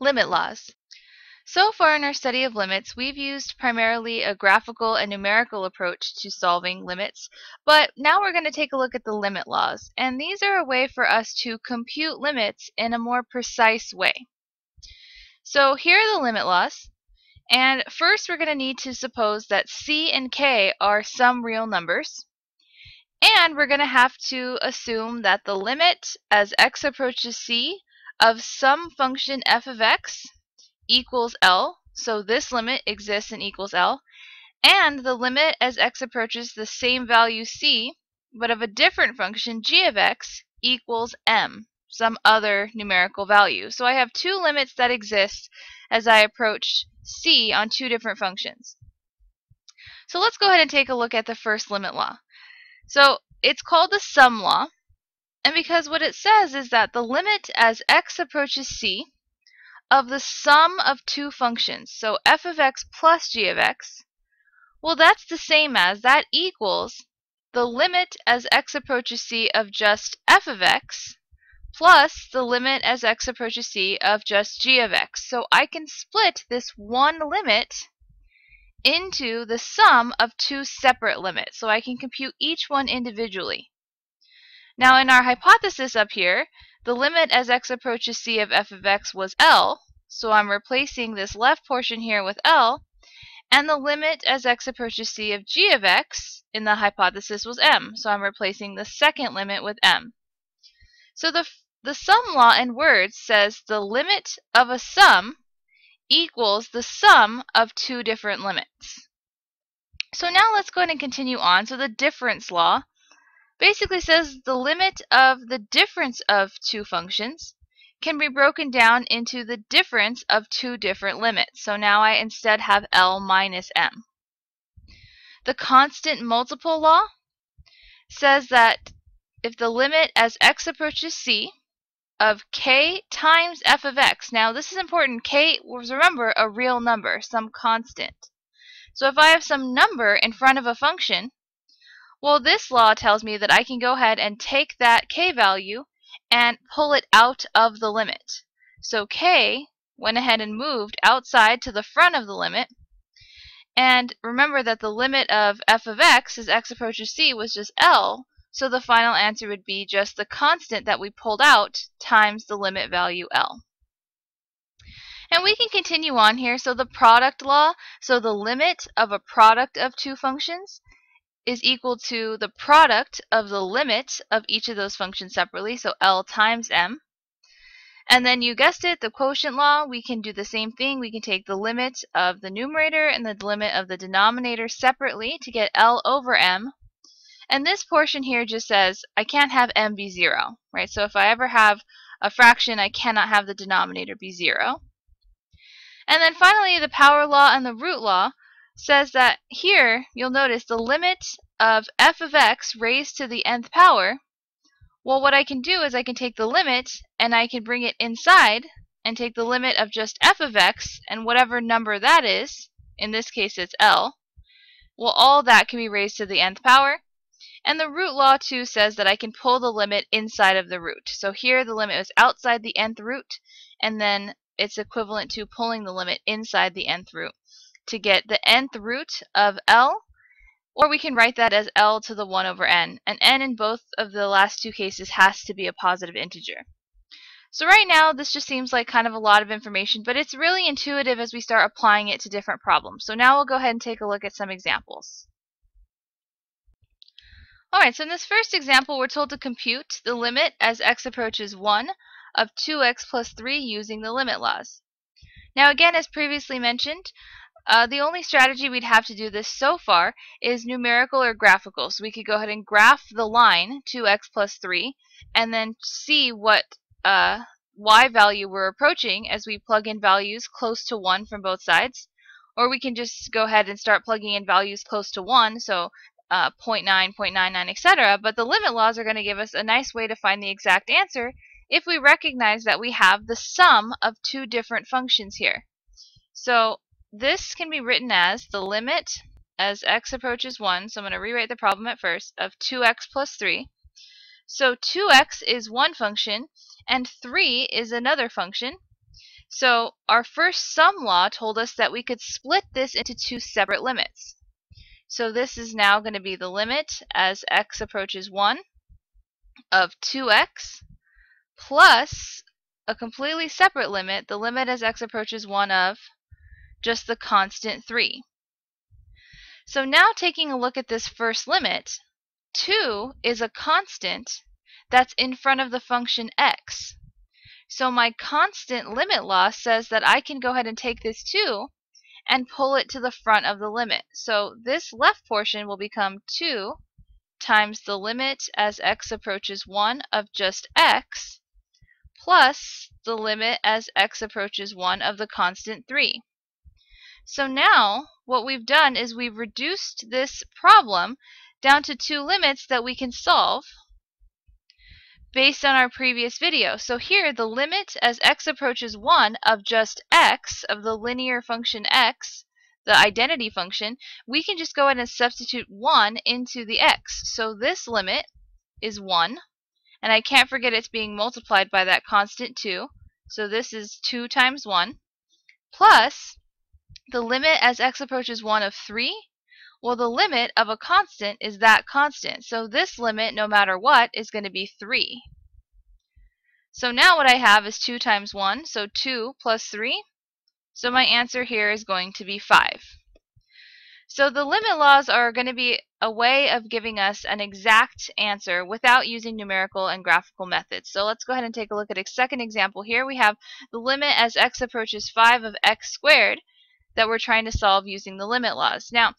Limit laws. So far in our study of limits, we've used primarily a graphical and numerical approach to solving limits, but now we're going to take a look at the limit laws, and these are a way for us to compute limits in a more precise way. So here are the limit laws, and first we're going to need to suppose that c and k are some real numbers, and we're going to have to assume that the limit as x approaches c of some function f of x equals L, so this limit exists and equals L, and the limit as x approaches the same value c, but of a different function g of x equals m, some other numerical value. So I have two limits that exist as I approach c on two different functions. So let's go ahead and take a look at the first limit law. So it's called the sum law, and because what it says is that the limit as x approaches c of the sum of two functions, so f of x plus g of x, well that's the same as, that equals the limit as x approaches c of just f of x plus the limit as x approaches c of just g of x. So I can split this one limit into the sum of two separate limits. So I can compute each one individually. Now in our hypothesis up here, the limit as x approaches c of f of x was L, so I'm replacing this left portion here with L, and the limit as x approaches c of g of x in the hypothesis was m, so I'm replacing the second limit with m. So the, the sum law in words says the limit of a sum equals the sum of two different limits. So now let's go ahead and continue on. So the difference law basically says the limit of the difference of two functions can be broken down into the difference of two different limits. So now I instead have L minus M. The constant multiple law says that if the limit as x approaches c of k times f of x, now this is important, k was remember a real number, some constant. So if I have some number in front of a function, well, this law tells me that I can go ahead and take that k value and pull it out of the limit. So k went ahead and moved outside to the front of the limit. And remember that the limit of f of x as x approaches c was just L, so the final answer would be just the constant that we pulled out times the limit value L. And we can continue on here. So the product law, so the limit of a product of two functions is equal to the product of the limit of each of those functions separately, so L times M. And then you guessed it, the quotient law, we can do the same thing. We can take the limit of the numerator and the limit of the denominator separately to get L over M. And this portion here just says I can't have M be 0, right? So if I ever have a fraction, I cannot have the denominator be 0. And then finally, the power law and the root law says that here you'll notice the limit of f of x raised to the nth power. Well, what I can do is I can take the limit and I can bring it inside and take the limit of just f of x and whatever number that is, in this case it's L, well, all that can be raised to the nth power. And the root law too says that I can pull the limit inside of the root. So here the limit is outside the nth root, and then it's equivalent to pulling the limit inside the nth root to get the nth root of L, or we can write that as L to the 1 over n, and n in both of the last two cases has to be a positive integer. So right now, this just seems like kind of a lot of information, but it's really intuitive as we start applying it to different problems. So now we'll go ahead and take a look at some examples. Alright, so in this first example, we're told to compute the limit as x approaches 1 of 2x plus 3 using the limit laws. Now again, as previously mentioned, uh, the only strategy we'd have to do this so far is numerical or graphical. So we could go ahead and graph the line 2x plus 3 and then see what uh, y value we're approaching as we plug in values close to 1 from both sides. Or we can just go ahead and start plugging in values close to 1, so uh, 0.9, 0.99, etc. But the limit laws are going to give us a nice way to find the exact answer if we recognize that we have the sum of two different functions here. So this can be written as the limit as x approaches 1, so I'm going to rewrite the problem at first, of 2x plus 3. So 2x is one function, and 3 is another function. So our first sum law told us that we could split this into two separate limits. So this is now going to be the limit as x approaches 1 of 2x plus a completely separate limit, the limit as x approaches 1 of just the constant 3. So now taking a look at this first limit, 2 is a constant that's in front of the function x. So my constant limit law says that I can go ahead and take this 2 and pull it to the front of the limit. So this left portion will become 2 times the limit as x approaches 1 of just x plus the limit as x approaches 1 of the constant 3. So now what we've done is we've reduced this problem down to two limits that we can solve based on our previous video. So here the limit as x approaches 1 of just x, of the linear function x, the identity function, we can just go ahead and substitute 1 into the x. So this limit is 1, and I can't forget it's being multiplied by that constant 2. So this is 2 times 1, plus the limit as x approaches 1 of 3. Well, the limit of a constant is that constant. So this limit, no matter what, is going to be 3. So now what I have is 2 times 1, so 2 plus 3. So my answer here is going to be 5. So the limit laws are going to be a way of giving us an exact answer without using numerical and graphical methods. So let's go ahead and take a look at a second example here. We have the limit as x approaches 5 of x squared that we're trying to solve using the limit laws. Now,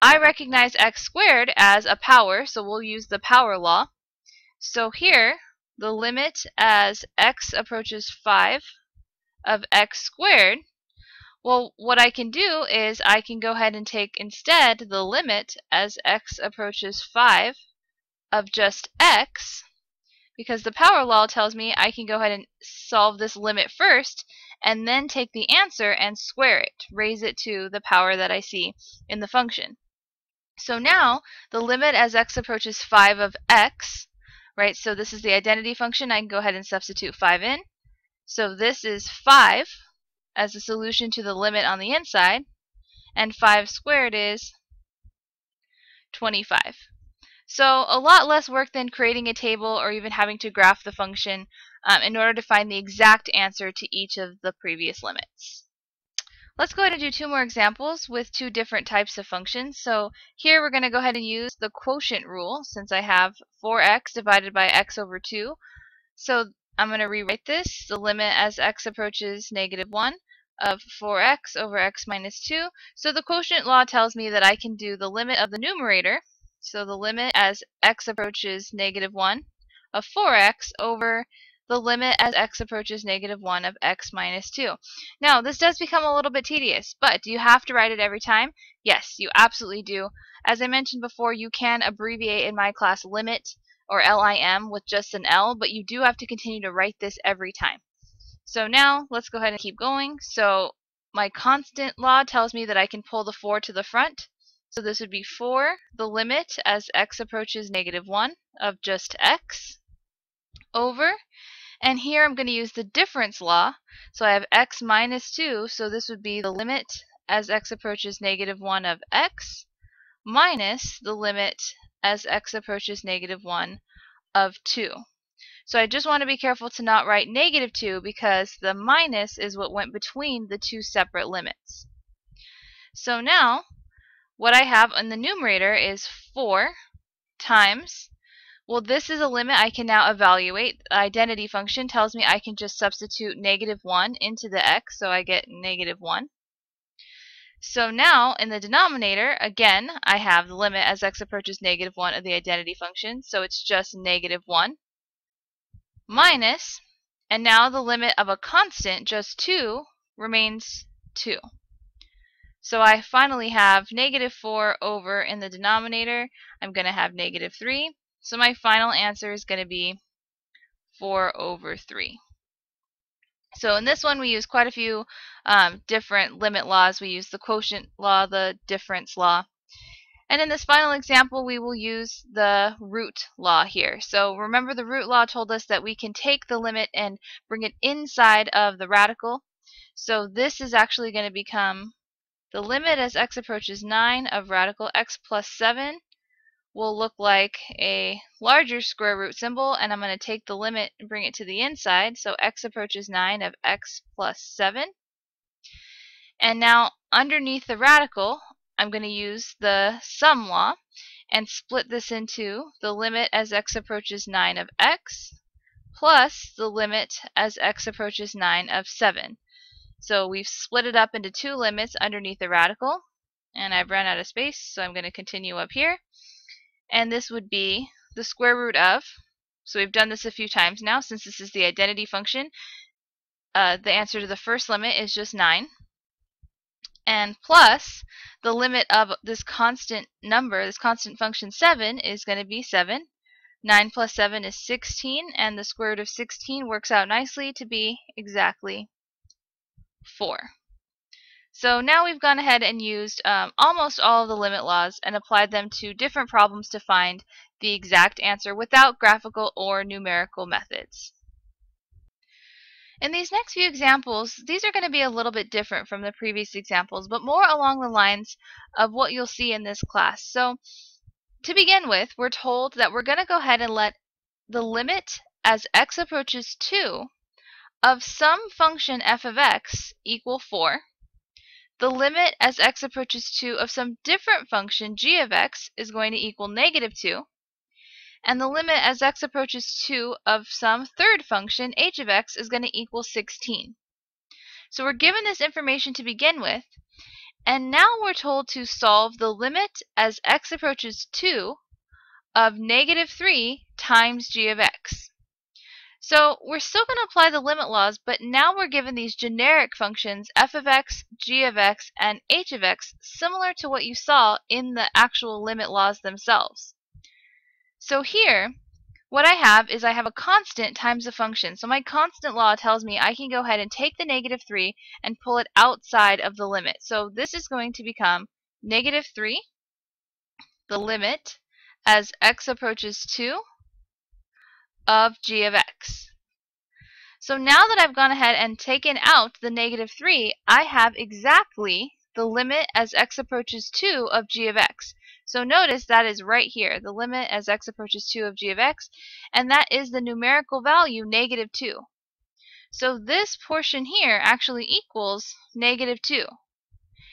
I recognize x squared as a power, so we'll use the power law. So here, the limit as x approaches 5 of x squared, well, what I can do is I can go ahead and take instead the limit as x approaches 5 of just x, because the power law tells me I can go ahead and solve this limit first, and then take the answer and square it, raise it to the power that I see in the function. So now the limit as x approaches 5 of x, right, so this is the identity function, I can go ahead and substitute 5 in. So this is 5 as the solution to the limit on the inside, and 5 squared is 25. So a lot less work than creating a table or even having to graph the function um, in order to find the exact answer to each of the previous limits. Let's go ahead and do two more examples with two different types of functions. So here we're going to go ahead and use the quotient rule since I have 4x divided by x over 2. So I'm going to rewrite this, the limit as x approaches negative 1 of 4x over x minus 2. So the quotient law tells me that I can do the limit of the numerator, so the limit as x approaches negative 1 of 4x over the limit as x approaches negative 1 of x minus 2. Now, this does become a little bit tedious, but do you have to write it every time? Yes, you absolutely do. As I mentioned before, you can abbreviate in my class limit or LIM with just an L, but you do have to continue to write this every time. So now, let's go ahead and keep going. So my constant law tells me that I can pull the 4 to the front. So this would be 4, the limit as x approaches negative 1 of just x over and here I'm going to use the difference law. So I have x minus 2, so this would be the limit as x approaches negative 1 of x minus the limit as x approaches negative 1 of 2. So I just want to be careful to not write negative 2 because the minus is what went between the two separate limits. So now what I have in the numerator is 4 times well, this is a limit I can now evaluate. The identity function tells me I can just substitute negative 1 into the x, so I get negative 1. So now, in the denominator, again, I have the limit as x approaches negative 1 of the identity function, so it's just negative 1 minus, and now the limit of a constant, just 2, remains 2. So I finally have negative 4 over in the denominator. I'm going to have negative 3. So my final answer is going to be 4 over 3. So in this one we use quite a few um, different limit laws. We use the quotient law, the difference law. And in this final example, we will use the root law here. So remember the root law told us that we can take the limit and bring it inside of the radical. So this is actually going to become the limit as x approaches 9 of radical x plus 7 will look like a larger square root symbol and I'm going to take the limit and bring it to the inside. So x approaches 9 of x plus 7 and now underneath the radical I'm going to use the sum law and split this into the limit as x approaches 9 of x plus the limit as x approaches 9 of 7 so we've split it up into two limits underneath the radical. And I've run out of space, so I'm going to continue up here. And this would be the square root of, so we've done this a few times now, since this is the identity function. Uh, the answer to the first limit is just 9. And plus, the limit of this constant number, this constant function 7, is going to be 7. 9 plus 7 is 16, and the square root of 16 works out nicely to be exactly 4. So now we've gone ahead and used um, almost all of the limit laws and applied them to different problems to find the exact answer without graphical or numerical methods. In these next few examples, these are going to be a little bit different from the previous examples, but more along the lines of what you'll see in this class. So to begin with, we're told that we're going to go ahead and let the limit as x approaches 2 of some function f of x equal 4, the limit as x approaches 2 of some different function g of x is going to equal negative 2, and the limit as x approaches 2 of some third function h of x is going to equal 16. So we're given this information to begin with, and now we're told to solve the limit as x approaches 2 of negative 3 times g of x. So we're still going to apply the limit laws, but now we're given these generic functions f of x, g of x, and h of x, similar to what you saw in the actual limit laws themselves. So here, what I have is I have a constant times a function. So my constant law tells me I can go ahead and take the negative 3 and pull it outside of the limit. So this is going to become negative 3, the limit, as x approaches 2, of g of x. So now that I've gone ahead and taken out the negative 3, I have exactly the limit as x approaches 2 of g of x. So notice that is right here, the limit as x approaches 2 of g of x, and that is the numerical value negative 2. So this portion here actually equals negative 2.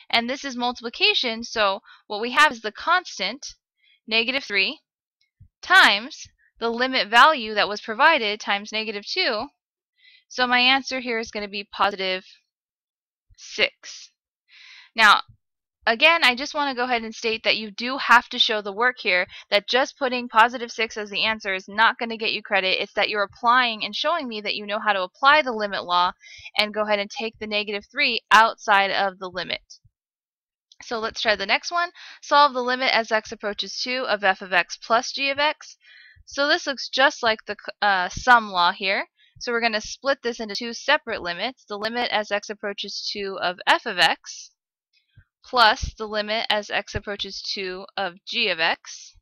And this is multiplication, so what we have is the constant, negative 3, times the limit value that was provided times negative 2. So my answer here is going to be positive 6. Now, again, I just want to go ahead and state that you do have to show the work here, that just putting positive 6 as the answer is not going to get you credit. It's that you're applying and showing me that you know how to apply the limit law and go ahead and take the negative 3 outside of the limit. So let's try the next one. Solve the limit as x approaches 2 of f of x plus g of x. So this looks just like the uh, sum law here. So we're going to split this into two separate limits. The limit as x approaches 2 of f of x plus the limit as x approaches 2 of g of x.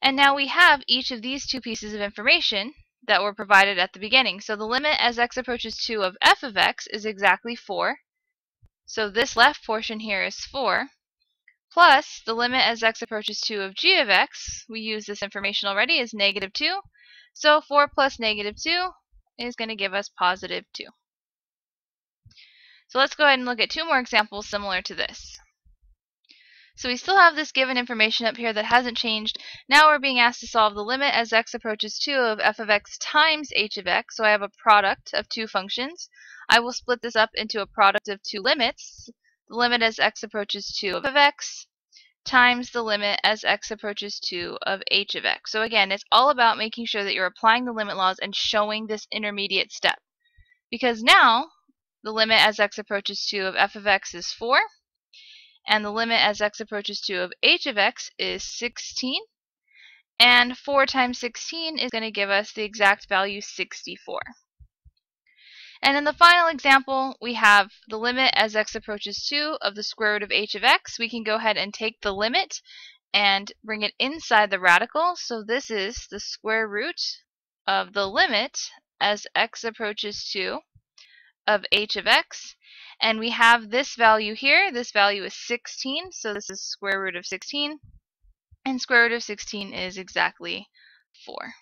And now we have each of these two pieces of information that were provided at the beginning. So the limit as x approaches 2 of f of x is exactly 4. So this left portion here is 4 plus the limit as x approaches 2 of g of x, we use this information already, is negative 2. So 4 plus negative 2 is going to give us positive 2. So let's go ahead and look at two more examples similar to this. So we still have this given information up here that hasn't changed. Now we're being asked to solve the limit as x approaches 2 of f of x times h of x. So I have a product of two functions. I will split this up into a product of two limits the limit as x approaches 2 of x times the limit as x approaches 2 of h of x. So again, it's all about making sure that you're applying the limit laws and showing this intermediate step. Because now, the limit as x approaches 2 of f of x is 4, and the limit as x approaches 2 of h of x is 16, and 4 times 16 is going to give us the exact value 64. And in the final example, we have the limit as x approaches 2 of the square root of h of x. We can go ahead and take the limit and bring it inside the radical. So this is the square root of the limit as x approaches 2 of h of x. And we have this value here. This value is 16, so this is square root of 16. And square root of 16 is exactly 4.